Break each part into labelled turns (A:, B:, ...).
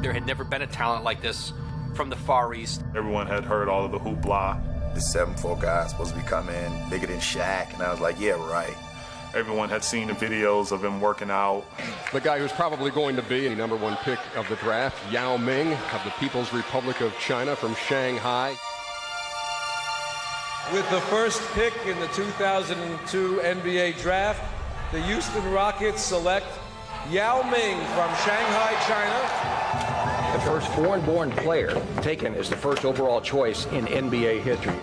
A: There had never been a talent like this from the Far East.
B: Everyone had heard all of the hoopla.
C: The 7'4 guy supposed to be coming bigger than Shaq, and I was like, yeah, right.
B: Everyone had seen the videos of him working out.
D: The guy who's probably going to be the number one pick of the draft, Yao Ming of the People's Republic of China from Shanghai.
E: With the first pick in the 2002 NBA draft, the Houston Rockets select Yao Ming from Shanghai, China.
F: The first foreign born player taken as the first overall choice in NBA history.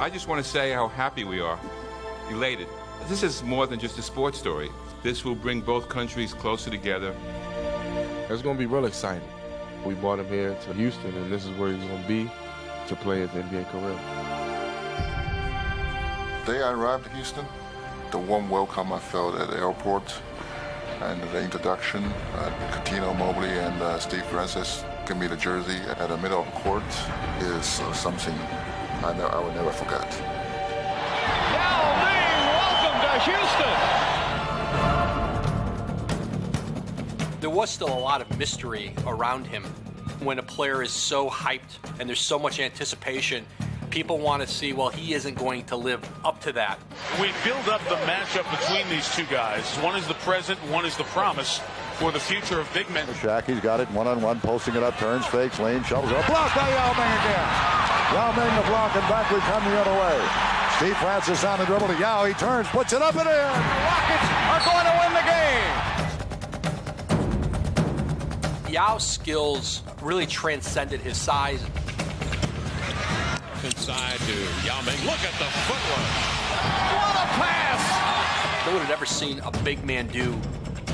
G: I just want to say how happy we are, elated. This is more than just a sports story. This will bring both countries closer together.
H: It's going to be real exciting. We brought him here to Houston, and this is where he's going to be to play his NBA career.
I: The day I arrived in Houston, the warm welcome I felt at the airport and the introduction, uh, Cuttino Mobley and uh, Steve Francis give me the jersey at the middle of the court is uh, something I, ne- I will never forget.
J: Yao Ming, welcome to
A: Houston! There was still a lot of mystery around him. When a player is so hyped and there's so much anticipation, people want to see, well, he isn't going to live up to that.
K: We build up the matchup between these two guys. One is the present, one is the promise for the future of big men.
L: Shaq, he's got it one-on-one, posting it up, turns, fakes, lane, shovels up. Blocked by Yao Ming again. Yao Ming the block and back we come the other way. Steve Francis on the dribble to Yao. He turns, puts it up and in. The Rockets are going to win the game.
A: Yao's skills really transcended his size.
M: Inside to Yao Ming. Look at the footwork.
J: What a pass!
A: No one had ever seen a big man do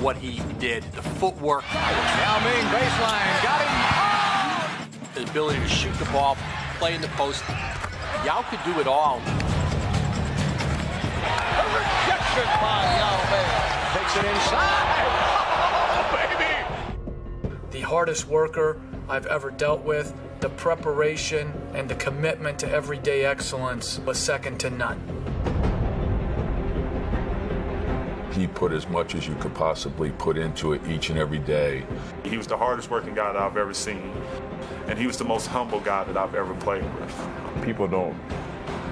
A: what he did. The footwork.
J: Yao Ming baseline. Got him.
A: The ability to shoot the ball, play in the post. Yao could do it all.
J: A rejection by Yao Ming. Takes it inside. Oh, baby.
N: The hardest worker I've ever dealt with the preparation and the commitment to everyday excellence was second to none.
O: He put as much as you could possibly put into it each and every day.
B: He was the hardest working guy that I've ever seen, and he was the most humble guy that I've ever played with.
P: People don't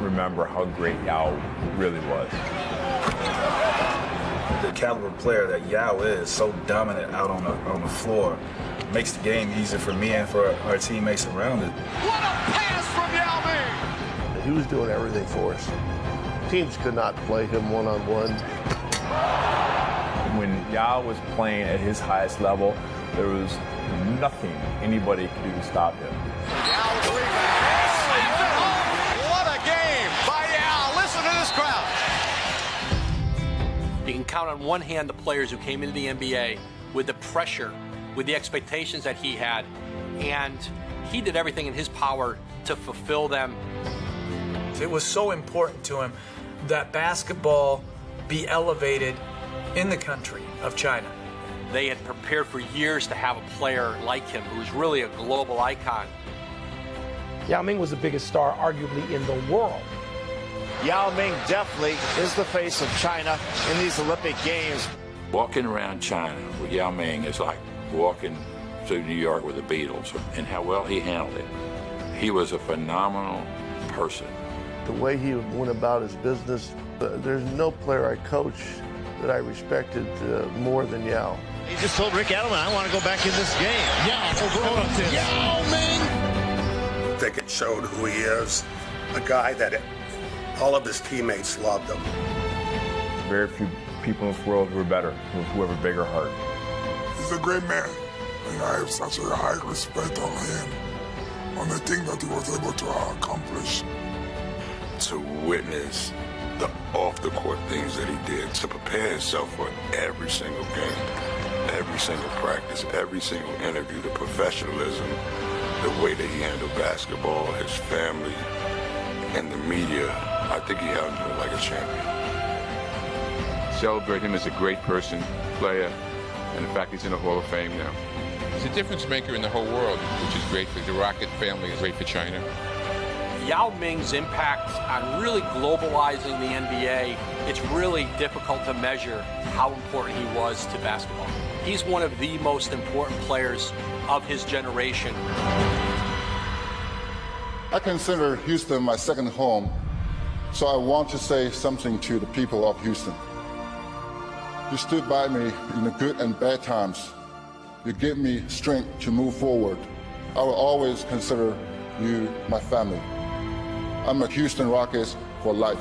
P: remember how great Yao really was.
Q: The caliber player that Yao is, so dominant out on the on the floor, makes the game easier for me and for our teammates around it.
J: What a pass from Yao Ming!
R: He was doing everything for us. Teams could not play him one-on-one.
P: When Yao was playing at his highest level, there was nothing anybody could do to stop him.
A: Count on one hand the players who came into the NBA with the pressure with the expectations that he had, and he did everything in his power to fulfill them.
N: It was so important to him that basketball be elevated in the country of China.
A: They had prepared for years to have a player like him who was really a global icon.
S: Yao Ming was the biggest star, arguably, in the world.
T: Yao Ming definitely is the face of China in these Olympic Games.
O: Walking around China with Yao Ming is like walking through New York with the Beatles and how well he handled it. He was a phenomenal person.
R: The way he went about his business, uh, there's no player I coached that I respected uh, more than Yao.
T: He just told Rick Adelman, I want to go back in this game.
J: Yao, over Yao Ming!
U: I think it showed who he is, a guy that all of his teammates loved him.
P: Very few people in this world who are better, who have a bigger heart.
V: He's a great man, and I have such a high respect on him, on the thing that he was able to accomplish.
O: To witness the off-the-court things that he did, to prepare himself for every single game, every single practice, every single interview, the professionalism, the way that he handled basketball, his family, and the media, I think he handled it like a champion.
G: Celebrate him as a great person, player, and in fact he's in the Hall of Fame now.
W: He's a difference maker in the whole world, which is great for the Rocket family, is great for China.
A: Yao Ming's impact on really globalizing the NBA, it's really difficult to measure how important he was to basketball. He's one of the most important players of his generation.
I: I consider Houston my second home, so I want to say something to the people of Houston. You stood by me in the good and bad times. You give me strength to move forward. I will always consider you my family. I'm a Houston Rockets for life.